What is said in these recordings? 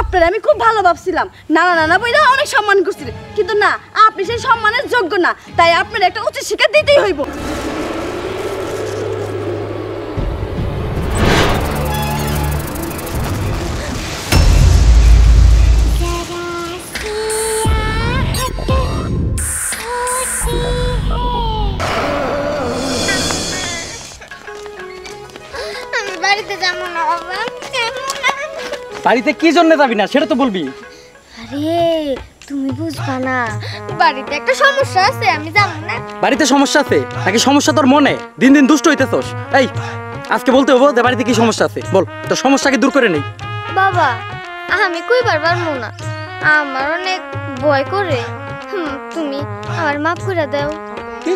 আপনার আমি খুব ভালো ভাবছিলাম। নানা নানা বইরা অনেক সম্মান করছিলেন কিন্তু না, আপনি সেই সম্মানের যোগ্য না। তাই আপনার একটা উচিত শিক্ষা দিতেই হইব। বাড়িতে যাব না বাবা বাড়িতে কি জন্য যাবি না সেটা তো বলবি। আরে তুমি বুঝবা না বাড়িতে একটা সমস্যা আছে আমি যাব না। বাড়িতে সমস্যা আছে? নাকি সমস্যা তোর মনে? দিন দিন দুষ্ট হইতেছস। এই আজকে বলতে হব যে বাড়িতে কি সমস্যা আছে? বল তোর সমস্যাকে দূর করে নেই বাবা আমি কইবার পারব না। আমার অনেক ভয় করে। তুমি আমার মাফ করে দাও। কি?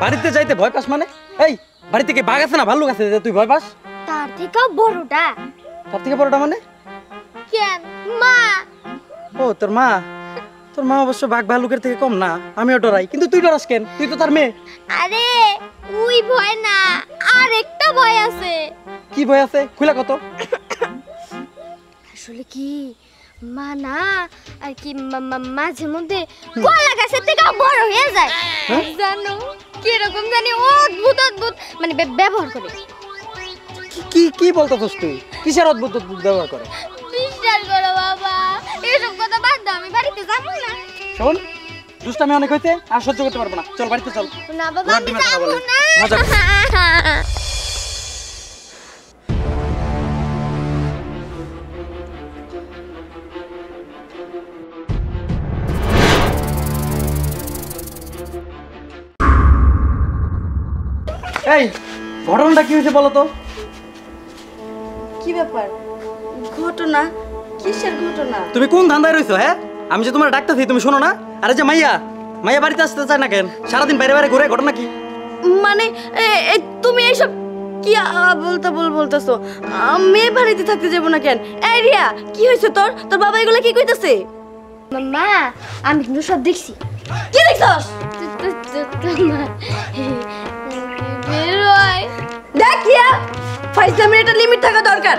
বাড়িতে যাইতে ভয় পাস মানে? এই বাড়ি থেকে বাঘ আছে না ভাল্লুক আছে যে তুই ভয় পাস? তার থেকে বড়টা। তার থেকে বড়টা মানে? কেন? মা। ও তোর মা? তোর মা অবশ্য বাঘ ভাল্লুকের থেকে কম না। আমিও ডরাই। কিন্তু তুই ডরাস কেন? তুই তো তার মেয়ে। আরে ওই ভয় না। আর একটা ভয় আছে। কি ভয় আছে? খুলে কত। আসলে কি? মা না আর কি মাঝে মধ্যে কলা গাছের থেকে বড় হয়ে যায়। জানো? কীরকম জানি অদ্ভুত অদ্ভুত। মানে ব্যবহার করে। কি- কি বলতেছস তুই? কিসের অদ্ভুত অদ্ভুত ব্যবহার করে? বিশ্বাস করো বাবা এসব কথা বাদ দাও আমি বাড়িতে যাব না। শোন দুষ্টামি অনেক হইতে আর সহ্য করতে পারব না। চল বাড়িতে চল। না বাবা আমি যাব না। মজা এই ঘটনাটা কি হয়েছে বলো তো? কি ব্যাপার ঘটনা কিসের ঘটনা তুমি কোন ধান্দায় রইছো হ্যাঁ আমি যে তোমার ডাকতেছি তুমি শোনো না আরে যে মাইয়া মাইয়া বাড়িতে আসতে চায় না কেন সারাদিন বাইরে বাইরে ঘুরে ঘটনা কি মানে তুমি এইসব কি বলতে বল বলতেছো মেয়ে বাড়িতে থাকতে যাব না কেন এই রিয়া কি হয়েছে তোর তোর বাবা এগুলো কি কইতাছে মা আমি কিন্তু সব দেখছি কি দেখছস তো- তো- তো- তোমার বেরোয় দেখ রিয়া ফাইজলামের একটা লিমিট থাকা দরকার।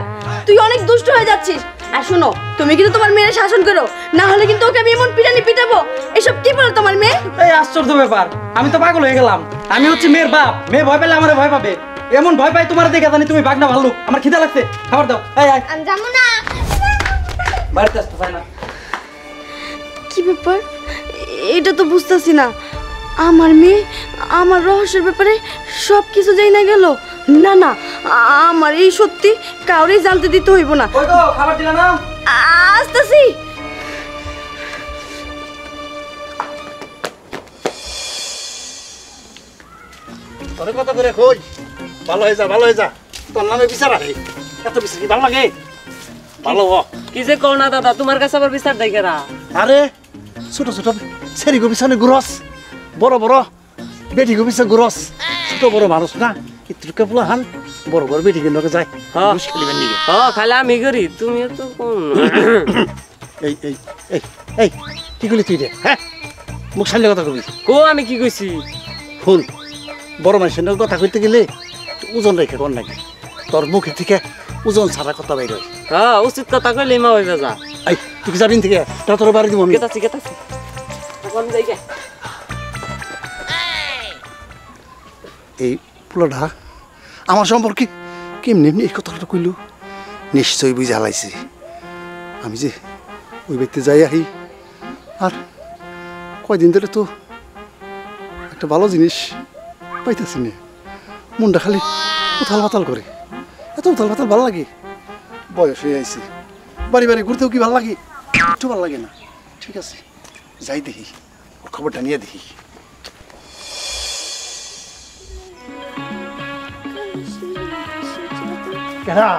তুই অনেক দুষ্ট হয়ে যাচ্ছিস। আর শোনো তুমি কিন্তু তোমার মেয়ের শাসন করো। না হলে কিন্তু ওকে আমি এমন পিটানি পিটাবো। এসব কি বলো তোমার মেয়ে? এই আশ্চর্য ব্যাপার। আমি তো পাগল হয়ে গেলাম। আমি হচ্ছে মেয়ের বাপ। মেয়ে ভয় পেলে আমার ভয় পাবে। এমন ভয় পাই তোমার দেখে জানি তুমি বাঘ না ভাল্লুক। আমার খিদা লাগছে। খাবার দাও। এই আয় আমি যাব না। বাড়িতে আসতে চাই না। কি ব্যাপার? এটা তো বুঝতেছি না। আমার মেয়ে আমার রহস্যের ব্যাপারে সব কিছু যাই না গেল। না না আ- আমার এই সত্যি কাউরেই জানতে দিতে হইব না। ওই তো খাবার দিলা না? আসতেছি। তোরে কত করে খোঁজ ভালো হয়ে যা ভালো হয়ে যা। তোর নামে বিচার আছে এত বিচার কি ভালো লাগে? ভালো হ। কি যে কও না দাদা তোমার কাছে আবার বিচার দেয় কেরা? আরে ছোট ছোট গো গুরস বড় বড় বেটি গো গুরস ছোট বড় মানুষ না? ইত্রুকে পোলা হান বড় বড় বেটি লোকে যায় হ্যাঁ। ঘুষ খেলিবেন নিগে হ খালি আমি করি তুমিও তো কোন এই এই এই এই কি করলি তুই রে? হ্যাঁ মুখ সামনে কথা কবি। কো আমি কি কইছি? শুন বড় মানুষের কথা কইতে গেলে ওজন রেখে কর নাকি। তোর মুখে থেকে ওজন ছাড়া কথা বাইর হয়। হ্যাঁ উচিত কথা কইলে মা হইবে যা এই তুই কি যাবি থেকে? তা তোর বাড়ি দিব আমি। কোন জায়গা এই পোলাটা আমার সম্পর্কে কেমনি এমনি এই কথাটা কইল? নিশ্চয়ই বুঝে হালাইছি। আমি যে ওই ব্যক্তি যাই আহি, আর কয়দিন ধরে তো একটা ভালো জিনিস পাইতেছি না। মনটা খালি উথাল পাতাল করে। এত উথাল পাতাল ভালো লাগে? বয়স হয়ে আইছে। বাড়ি বাড়ি ঘুরতেও কি ভালো লাগে? একটু ভালো লাগে না। ঠিক আছে, যাই দেখি খবরটা নিয়ে দেখি। কেনা?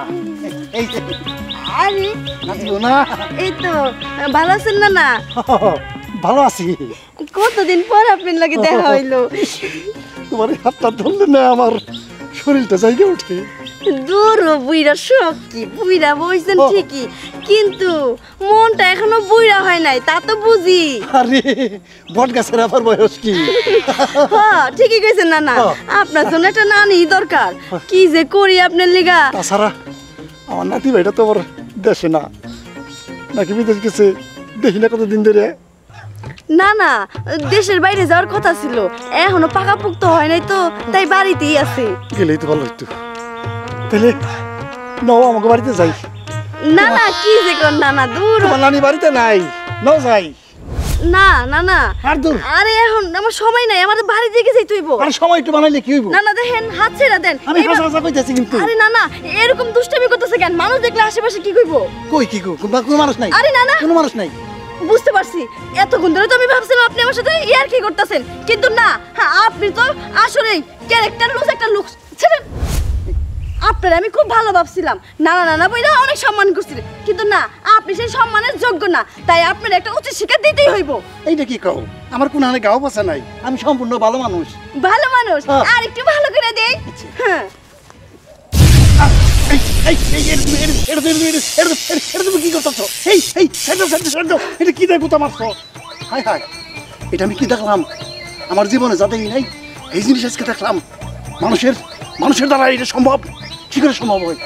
এই আরে নাচিও না? এই তো ভালো আছেন না না ভালো আছি। কতদিন পর আপনার লাগে দেখা হইল? তোমার হাতটা ধরলে না আমার শরীরটা জায়গা ওঠে দূর ও বুইরা কি বুইরা বইছেন ঠিকই কিন্তু মনটা এখনও বুইরা হয় নাই তা তো বুঝি। আরে বট গাছের আবার বয়স কি? হ্যাঁ ঠিকই কইছেন না না আপনার জন্য একটা নানি দরকার। কি যে করি আপনার লিগা? তাছাড়া আমার নাতি ভাইটা তো আবার দেশে না। নাকি বিদেশ গেছে দেখি না কতদিন ধরে। না না দেশের বাইরে যাওয়ার কথা ছিল এখনও পাকাপুক্ত হয় নাই তো তাই বাড়িতেই আছে। গেলেই তো ভালো হইতো। তাহলে নাও আমাকে বাড়িতে যাই। না না কি যে কর না না দূর। তোমার নানি বাড়িতে নাই। নাও যাই। না না না। আর দূর। আরে এখন আমার সময় নাই আমার বাড়ি দিকে যাই তুইব আর সময় একটু বানাইলে কি হইব? না না দেখেন হাত ছেড়া দেন। আমি হাসা হাসা কইতেছি কিন্তু। আরে না না এরকম দুষ্টামি করতেছে কেন? মানুষ দেখলে আশেপাশে কি কইব? কই কি কো কোনো মানুষ নাই? আরে না, না। কোনো মানুষ নাই? বুঝতে পারছি। এতক্ষণ ধরে তো আমি ভাবছিলাম আপনি আমার সাথে ইয়ার কি করতেছেন। কিন্তু না হ্যাঁ, আপনি তো আসলেই ক্যারেক্টার লুজ একটা লুক। ছেড়েন আপনার আমি খুব ভালো ভাবছিলাম না না না না বইরা অনেক সম্মান করছিলেন কিন্তু না আপনি সেই সম্মানের যোগ্য না তাই আপনার একটা উচিত শিক্ষা দিতেই হইব এইটা কি কও আমার কোনো হানে গাও পাশা নাই আমি সম্পূর্ণ ভালো মানুষ ভালো মানুষ হ্যাঁ। আর একটু ভালো করে দেই হ্যাঁ এটা কি করতেছো এই এই ছেড়ে দাও ছেড়ে দাও, ছেড়ে দাও এটা কি দেখো তোমার হাই হাই এটা আমি কি দেখলাম আমার জীবনে যা দেখি নাই এই জিনিস আজকে দেখলাম মানুষের মানুষের দ্বারা এটা সম্ভব কি করে সম্ভব হয়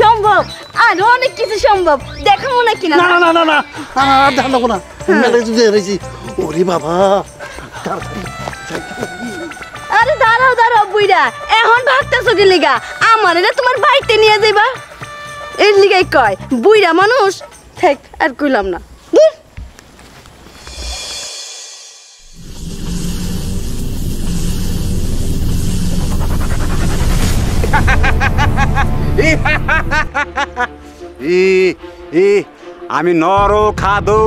সম্ভব? আর অনেক কিছু সম্ভব। দেখাবো না না না না না না আর না। ওরে বাবা আরে দাঁড়াও দাঁড়াও বুইরা এখন ভাগতেছো কি লিগা? আমার এটা তোমার বাইতে নিয়ে যাইবা? এর লিগাই কয় বুইরা মানুষ? থেক আর কইলাম না। ই ই, আমি নর খাদো।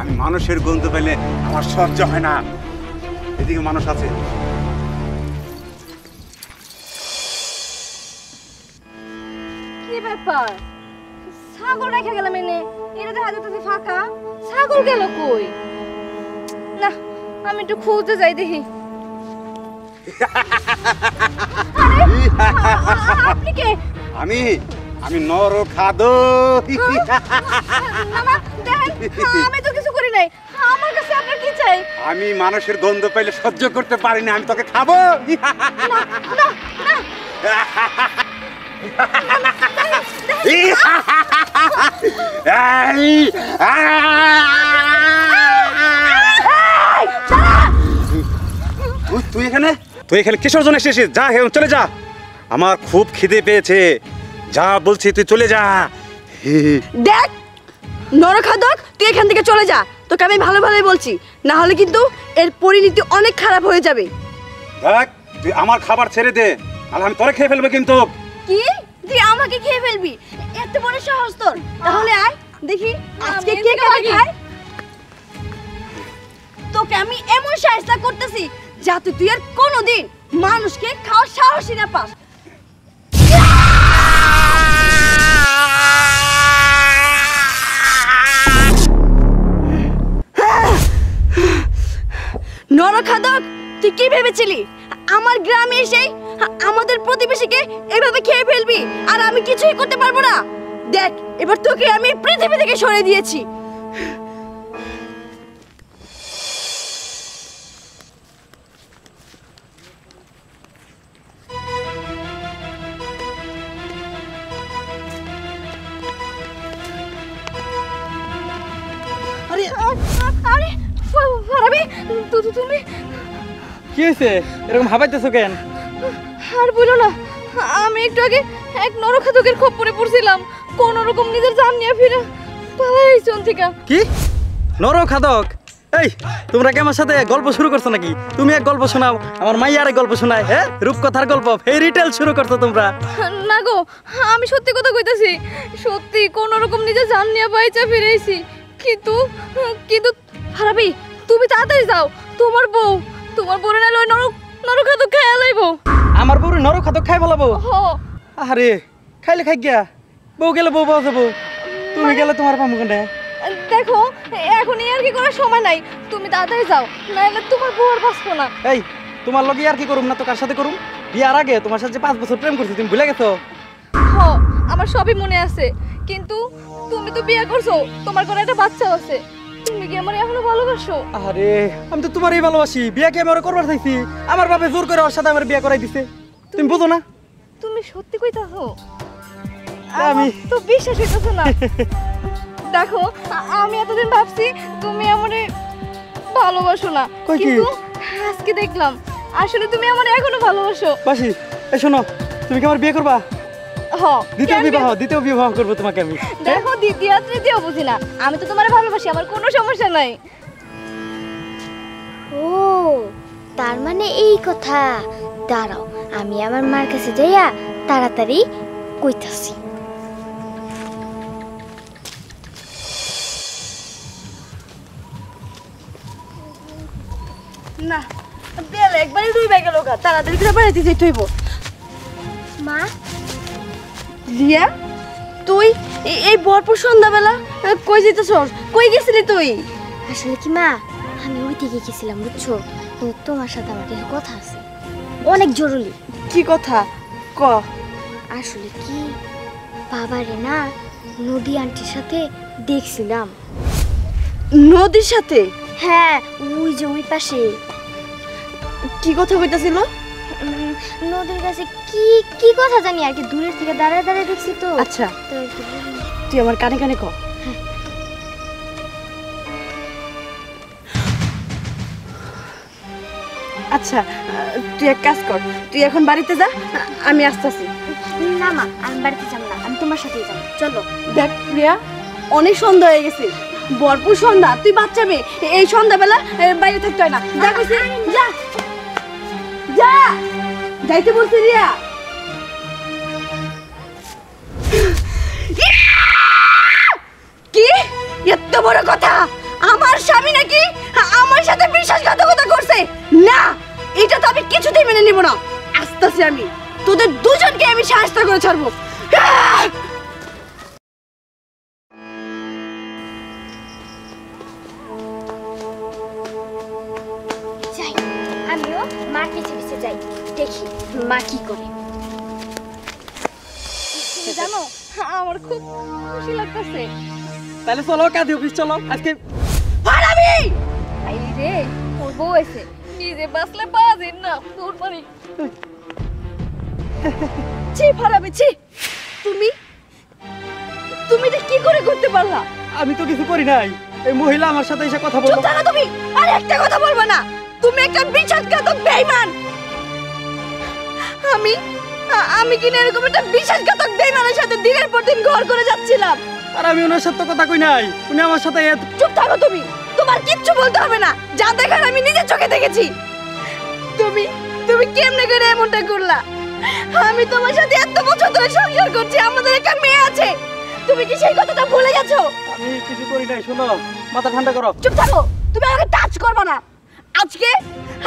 আমি মানুষের গন্ধ পেলে আমার সহ্য হয় না। এদিকে মানুষ আছে। কি ব্যাপার? ছাগল রেখে গেলাম এনে। এটা দেখা যেতেছে ফাঁকা। ছাগল গেল কই? না, আমি একটু খুঁজতে যাই দেখি। আপনি কে আমি আমি নর খাদো। আমি তো কিছু করি নাই। আমার কাছে আপনার কি চাই? আমি মানুষের গন্ধ পাইলে সহ্য করতে পারি না আমি তোকে খাব। তুই এখানে? তুই এখানে কিসের জন্য এসেছিস? যা হে চলে যা। আমার খুব খিদে পেয়েছে। যা বলছি তুই চলে যা। দেখ নরখাদক তুই এখান থেকে চলে যা। তোকে আমি ভালো ভালোই বলছি। না হলে কিন্তু এর পরিণতি অনেক খারাপ হয়ে যাবে। দেখ তুই আমার খাবার ছেড়ে দে। নাহলে আমি তোরে খেয়ে ফেলব কিন্তু। কি? তুই আমাকে খেয়ে ফেলবি? এত বড় সাহস তোর। তাহলে আয় দেখি আজকে কে কাকে খায়। তোকে আমি এমন সাহায্য করতেছি যাতে তুই আর কোনোদিন মানুষকে খাওয়ার সাহসই না পাস। নরখাদক, তুই কি ভেবেছিলি? আমার গ্রামে এসে আমাদের প্রতিবেশীকে এভাবে খেয়ে ফেলবি, আর আমি কিছুই করতে পারব না। দেখ, এবার তোকে আমি পৃথিবী থেকে সরে দিয়েছি। কি হয়েছে? এরকম হাবাইতেছো কেন? আর বলো না আমি একটু আগে এক নরখাদকের খপ্পরে পড়ছিলাম। কোন রকম নিজের জান নিয়ে ফিরে পালাই থেকে কি? নর খাদক এই তোমরা কি আমার সাথে গল্প শুরু করছ নাকি? তুমি এক গল্প শোনাও আমার মাইয়া আরেক গল্প শোনায় হ্যাঁ? রূপকথার গল্প ফেরি টেল শুরু করছ তোমরা। না গো আমি সত্যি কথা কইতাছি সত্যি কোন রকম নিজের জান নিয়ে বাইচা ফিরেছি কিন্তু কিন্তু হারাবি তুমি তাড়াতাড়ি যাও তোমার বউ তোমার বউরে না লই নরক নরখাদক খেয়ে লাইবো। আমার বউরে নর খাদক খাই ফেলাবো? আরে খাইলে খাই গিয়া। বউ গেলে বউ পাওয়া যাব। তুমি গেলে তোমার পামু কেন? দেখো এখন আর কি করার সময় নাই। তুমি তাড়াতাড়ি যাও নাহলে তোমার বউ আর বাঁচবো না। এই তোমার লগে আর কি করুম না তো? কার সাথে করুম? বিয়ার আগে তোমার সাথে পাঁচ বছর প্রেম করছি তুমি ভুলে গেছো? হ আমার সবই মনে আছে। কিন্তু তুমি তো বিয়ে করছ তোমার কোনো একটা বাচ্চা আছে। তুমি কি আমার এখনও ভালোবাসো? আরে আমি তো তোমারই ভালোবাসি। বিয়া কি আমি করবার চাইছি? আমার বাপে জোর করে ওর সাথে আমার বিয়া করাই দিছে। তুমি বুঝো না? তুমি সত্যি কইতাছো? আমি- আমি তো বিশ্বাস হইতাছে না। দেখো আমি এতদিন ভাবছি তুমি আমারে ভালোবাসো না? কিন্তু আজকে দেখলাম আসলে তুমি আমার এখনও ভালোবাসো। বাসি এই শোনো তুমি কি আমার বিয়ে করবা? দ্বিতীয় কেন বিবাহ দ্বিতীয় বিবাহ করব তোমাকে আমি। দেখো দ্বিতীয় তৃতীয় বুঝি না। আমি তো তোমার ভালোবাসি আমার কোনো সমস্যা নাই। ও তার মানে এই কথা। দাঁড়াও আমি আমার মার কাছে যাইয়া তাড়াতাড়ি কইতাছি। না বেল একবারই ডুবে গেল গা তাড়াতাড়ি করে বাড়িতে যেতে হইব। মা রিয়া তুই এই ভরপুর সন্ধ্যাবেলা কই যেতেছস? কই গেছিলি তুই? আসলে কি মা আমি ওই দিকে গেছিলাম বুঝছ? কিন্তু তোমার সাথে আমার কিছু কথা আছে। অনেক জরুরি। কি কথা? ক। আসলে কি বাবারে না নদী আন্টির সাথে দেখছিলাম। নদীর সাথে? হ্যাঁ ওই যে ওই পাশে। কি কথা কইতাছিল? নদীর কাছে কি কি কথা জানি আর কি? দূরের থেকে দাঁড়ায় দাঁড়ায় দেখছি তো। আচ্ছা। তুই আমার কানে কানে ক। আচ্ছা তুই এক কাজ কর। তুই এখন বাড়িতে যা আমি আসতেছি। না মা আমি বাড়িতে যাব না আমি তোমার সাথেই যাব। চলো। দেখ প্রিয়া অনেক সন্ধ্যা হয়ে গেছে। ভরপুর সন্ধ্যা। তুই বাচ্চা মেয়ে এই সন্ধ্যাবেলা বাইরে থাকতে হয় না। যা যা। যা! যাইতে বলছি রিয়া। কি? এত বড় কথা। আমার স্বামী নাকি আমার সাথে বিশ্বাসঘাতকতা করছে? না, এটা তো আমি কিছুতেই মেনে নিব না। আস্তে আমি। তোদের দুজনকে আমি সাহায্য করে ছাড়বো। তাহলে চলো কাঁদি অফিস চলো। আজকে হারামি এই রে ওর বউ আছে নিজে বাসলে বাজে না তোর পারি ছি ফারাবি ছি। তুমি? তুমি এটা কি করে করতে পারলা? আমি তো কিছু করি নাই। এই মহিলা আমার সাথে এসে কথা চুপ থাকো তুমি আর একটা কথা বলব না। তুমি একটা বিশ্বাসঘাতক বেঈমান আমি আমি কিনা এরকম একটা বিশ্বাসঘাতক বেঈমানের সাথে দিনের পর দিন ঘর করে যাচ্ছিলাম। আর আমি ওনার সাথে কথা কই নাই। উনি আমার সাথে চুপ থাকো তুমি। তোমার কিচ্ছু বলতে হবে না। যা দেখার আমি নিজের চোখে দেখেছি। তুমি তুমি কেমনে করে এমনটা করলা? আমি তোমার সাথে এত বছর ধরে সংসার করছি আমাদের একটা মেয়ে আছে। তুমি কি সেই কথাটা ভুলে গেছো? আমি কিছু করি নাই শোনো। মাথা ঠান্ডা করো। চুপ থাকো। তুমি আমাকে টাচ করবে না। আজকে?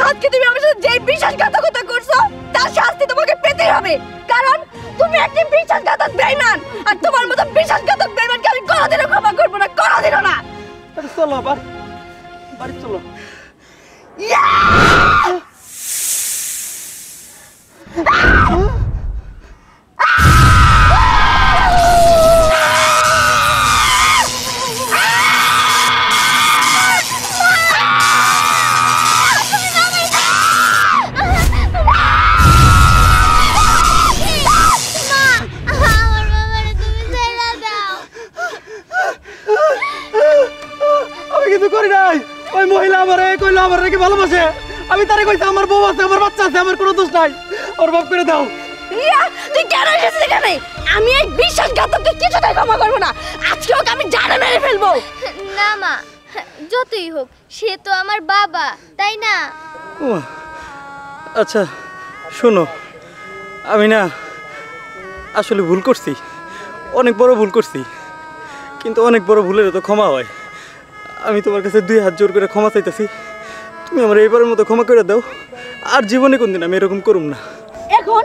আজকে তুমি আমার সাথে যে বিশ্বাসঘাতকতা করছ তার শাস্তি তোমাকে পেতে হবে। কারণ তুমি একটি বিশ্বাসঘাতক বেঈমান আর তোমার মতো বিশ্বাসঘাতক বেইমানকে আমি কোনোদিনও ক্ষমা করব না কোনোদিনও না। চলো আবার বাড়ি চলো। আমার আমার বউ আছে আমার বাচ্চা আছে আমার কোনো দোষ নাই। ওর বাপ করে দাও। রিয়া তুই কেন এসেছিস এখানে? আমি এই বিশ্বাসঘাতককে কিছুতেই ক্ষমা করব না। আজকে ওকে আমি জানে মেরে ফেলব। না মা যতই হোক সে তো আমার বাবা তাই না? ও আচ্ছা শোনো আমি না আসলে ভুল করছি। অনেক বড় ভুল করছি। কিন্তু অনেক বড় ভুলের তো ক্ষমা হয়। আমি তোমার কাছে দুই হাত জোর করে ক্ষমা চাইতেছি। তুমি আমার এইবারের মতো ক্ষমা করে দাও। আর জীবনে কোনদিন আমি এরকম করুম না। এখন?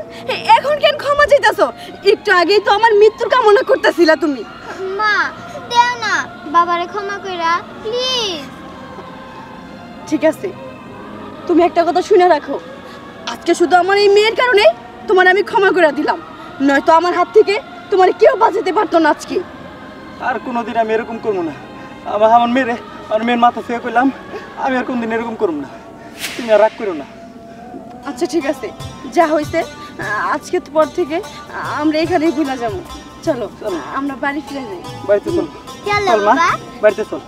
এখন কেন ক্ষমা চাইতেছো? একটু আগেই তো আমার মৃত্যুর কামনা করতেছিলা তুমি। মা দেও না। বাবারে ক্ষমা কইরা প্লিজ ঠিক আছে। তুমি একটা কথা শুনে রাখো। আজকে শুধু আমার এই মেয়ের কারণে তোমার আমি ক্ষমা করে দিলাম। নয়তো আমার হাত থেকে তোমার কেউ বাঁচাতে পারতো না আজকে। আর কোনোদিন আমি এরকম করব না। আমার আমার মেয়েরে আমার মেয়ের মাথা ফেয়ে করলাম আমি আর কোনদিন এরকম করুম না। তুমি আর রাগ করো না। আচ্ছা ঠিক আছে। যা হয়েছে আজকে পর থেকে আমরা এখানেই ভুলে যাব। চলো আমরা বাড়ি ফিরে যাই। বাড়িতে চল চলো মা বাবা। বাড়িতে চল।